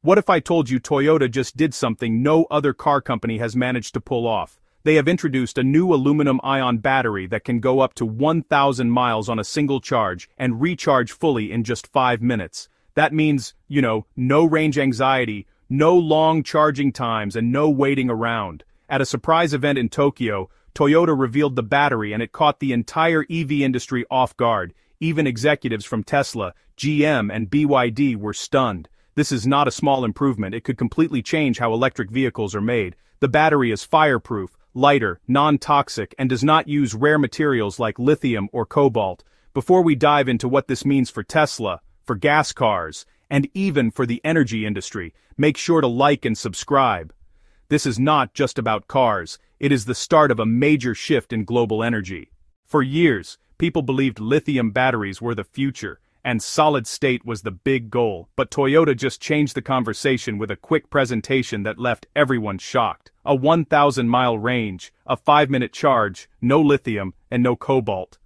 What if I told you Toyota just did something no other car company has managed to pull off? They have introduced a new aluminum-ion battery that can go up to 1,000 miles on a single charge and recharge fully in just 5 minutes. That means, you know, no range anxiety, no long charging times and no waiting around. At a surprise event in Tokyo, Toyota revealed the battery and it caught the entire EV industry off guard. Even executives from Tesla, GM and BYD were stunned. This is not a small improvement, it could completely change how electric vehicles are made. The battery is fireproof, lighter, non-toxic, and does not use rare materials like lithium or cobalt. Before we dive into what this means for Tesla, for gas cars, and even for the energy industry, make sure to like and subscribe. This is not just about cars, it is the start of a major shift in global energy. For years, people believed lithium batteries were the future, and solid state was the big goal, but Toyota just changed the conversation with a quick presentation that left everyone shocked. A 1,000 mile range, a 5 minute charge, no lithium, and no cobalt.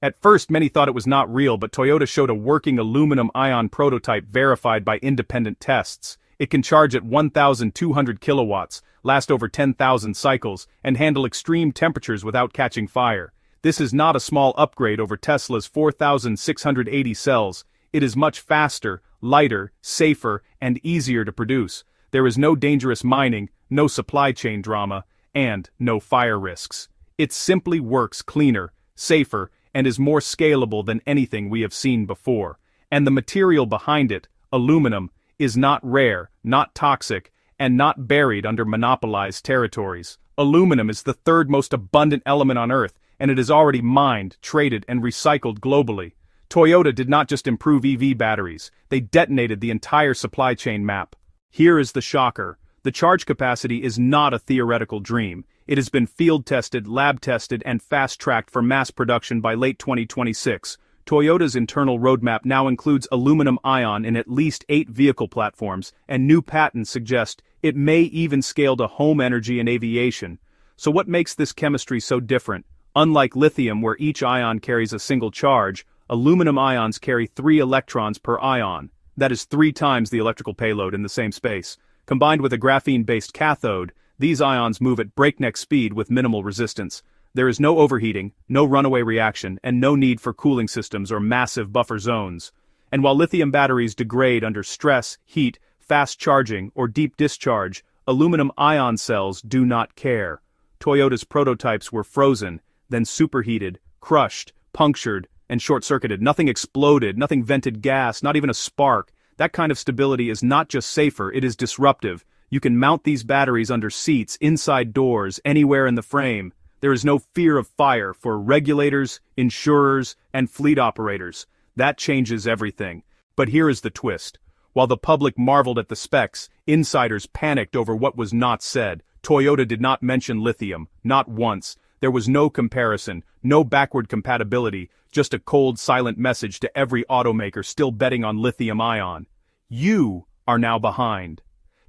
At first many thought it was not real but Toyota showed a working aluminum-ion prototype verified by independent tests. It can charge at 1,200 kilowatts, last over 10,000 cycles, and handle extreme temperatures without catching fire. This is not a small upgrade over Tesla's 4,680 cells, it is much faster, lighter, safer, and easier to produce. There is no dangerous mining, no supply chain drama, and no fire risks. It simply works cleaner, safer, and is more scalable than anything we have seen before. And the material behind it, aluminum, is not rare, not toxic, and not buried under monopolized territories. Aluminum is the third most abundant element on Earth, and it is already mined, traded, and recycled globally. Toyota did not just improve EV batteries, they detonated the entire supply chain map. Here is the shocker. The charge capacity is not a theoretical dream. It has been field-tested, lab-tested, and fast-tracked for mass production by late 2026. Toyota's internal roadmap now includes aluminum ion in at least eight vehicle platforms, and new patents suggest it may even scale to home energy and aviation. So what makes this chemistry so different? Unlike lithium where each ion carries a single charge, aluminum ions carry three electrons per ion. That is three times the electrical payload in the same space. Combined with a graphene-based cathode, these ions move at breakneck speed with minimal resistance. There is no overheating, no runaway reaction, and no need for cooling systems or massive buffer zones. And while lithium batteries degrade under stress, heat, fast charging, or deep discharge, aluminum ion cells do not care. Toyota's prototypes were frozen, then superheated, crushed, punctured, and short-circuited. Nothing exploded, nothing vented gas, not even a spark. That kind of stability is not just safer, it is disruptive. You can mount these batteries under seats, inside doors, anywhere in the frame. There is no fear of fire for regulators, insurers, and fleet operators. That changes everything. But here is the twist. While the public marveled at the specs, insiders panicked over what was not said. Toyota did not mention lithium, not once. There was no comparison, no backward compatibility, just a cold silent message to every automaker still betting on lithium-ion. You are now behind.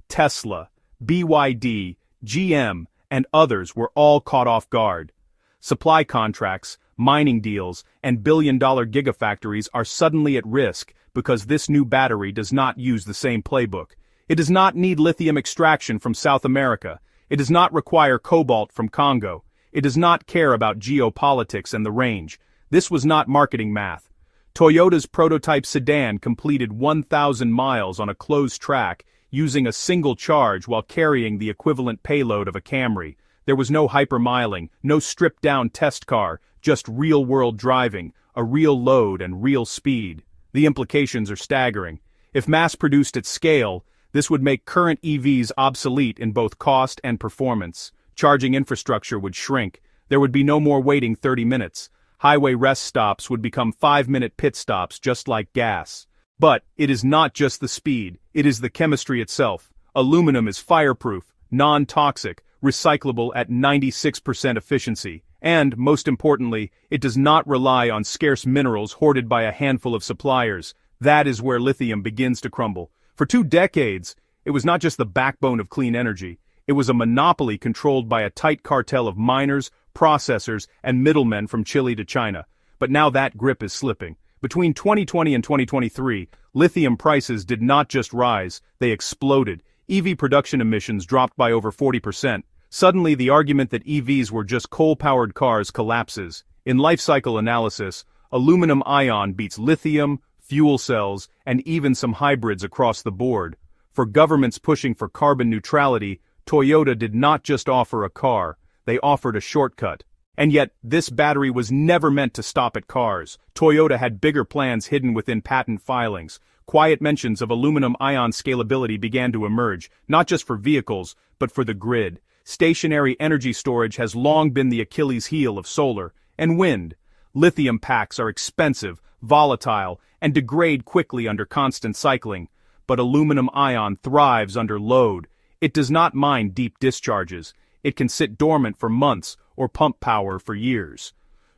Tesla, BYD, GM, and others were all caught off guard. Supply contracts, mining deals, and billion-dollar gigafactories are suddenly at risk because this new battery does not use the same playbook. It does not need lithium extraction from South America. It does not require cobalt from Congo. It does not care about geopolitics and the range. This was not marketing math. Toyota's prototype sedan completed 1,000 miles on a closed track using a single charge while carrying the equivalent payload of a Camry. There was no hypermiling, no stripped-down test car, just real-world driving, a real load and real speed. The implications are staggering. If mass-produced at scale, this would make current EVs obsolete in both cost and performance. Charging infrastructure would shrink. There would be no more waiting 30 minutes. Highway rest stops would become 5-minute pit stops just like gas. But, it is not just the speed, it is the chemistry itself. Aluminum is fireproof, non-toxic, recyclable at 96% efficiency, and, most importantly, it does not rely on scarce minerals hoarded by a handful of suppliers. That is where lithium begins to crumble. For two decades, it was not just the backbone of clean energy, it was a monopoly controlled by a tight cartel of miners, processors, and middlemen from Chile to China. But now that grip is slipping. Between 2020 and 2023, lithium prices did not just rise, they exploded. EV production emissions dropped by over 40%. Suddenly the argument that EVs were just coal-powered cars collapses. In life cycle analysis, aluminum ion beats lithium, fuel cells, and even some hybrids across the board. For governments pushing for carbon neutrality, Toyota did not just offer a car, they offered a shortcut. And yet, this battery was never meant to stop at cars. Toyota had bigger plans hidden within patent filings. Quiet mentions of aluminum ion scalability began to emerge, not just for vehicles, but for the grid. Stationary energy storage has long been the Achilles heel of solar and wind. Lithium packs are expensive, volatile, and degrade quickly under constant cycling. But aluminum ion thrives under load. It does not mind deep discharges. It can sit dormant for months or pump power for years.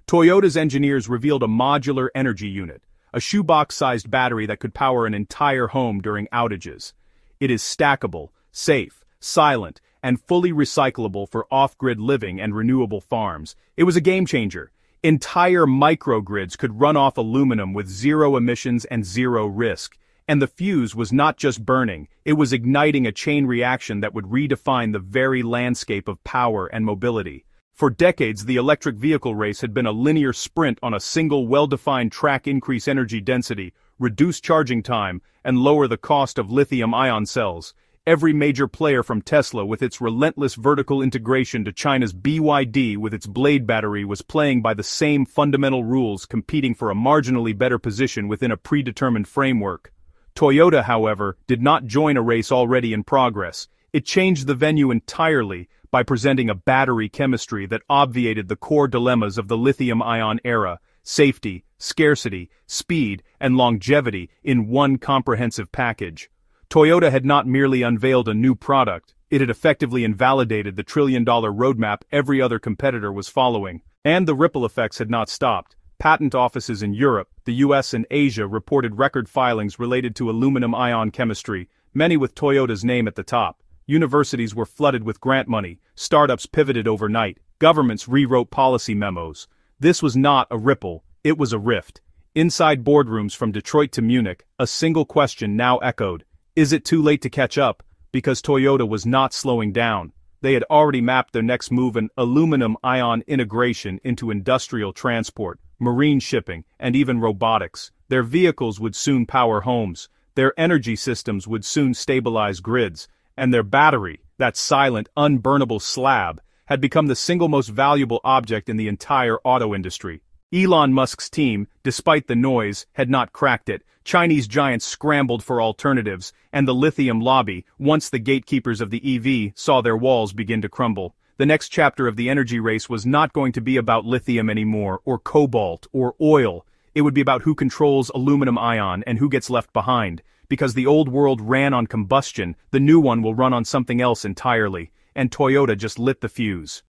Toyota's engineers revealed a modular energy unit, a shoebox-sized battery that could power an entire home during outages. It is stackable, safe, silent, and fully recyclable for off-grid living and renewable farms. It was a game-changer. Entire microgrids could run off aluminum with zero emissions and zero risk. And the fuse was not just burning, it was igniting a chain reaction that would redefine the very landscape of power and mobility. For decades the electric vehicle race had been a linear sprint on a single well-defined track increase energy density, reduce charging time, and lower the cost of lithium-ion cells. Every major player from Tesla with its relentless vertical integration to China's BYD with its blade battery was playing by the same fundamental rules competing for a marginally better position within a predetermined framework. Toyota, however, did not join a race already in progress. It changed the venue entirely by presenting a battery chemistry that obviated the core dilemmas of the lithium-ion era, safety, scarcity, speed, and longevity in one comprehensive package. Toyota had not merely unveiled a new product, it had effectively invalidated the trillion-dollar roadmap every other competitor was following. And the ripple effects had not stopped. Patent offices in Europe, the US and Asia reported record filings related to aluminum ion chemistry, many with Toyota's name at the top. Universities were flooded with grant money, startups pivoted overnight, governments rewrote policy memos. This was not a ripple, it was a rift. Inside boardrooms from Detroit to Munich, a single question now echoed, is it too late to catch up? Because Toyota was not slowing down. They had already mapped their next move in aluminum-ion integration into industrial transport, marine shipping, and even robotics. Their vehicles would soon power homes, their energy systems would soon stabilize grids, and their battery, that silent, unburnable slab, had become the single most valuable object in the entire auto industry. Elon Musk's team, despite the noise, had not cracked it. Chinese giants scrambled for alternatives, and the lithium lobby, once the gatekeepers of the EV, saw their walls begin to crumble. The next chapter of the energy race was not going to be about lithium anymore, or cobalt, or oil. It would be about who controls aluminum ion and who gets left behind. Because the old world ran on combustion, the new one will run on something else entirely. And Toyota just lit the fuse.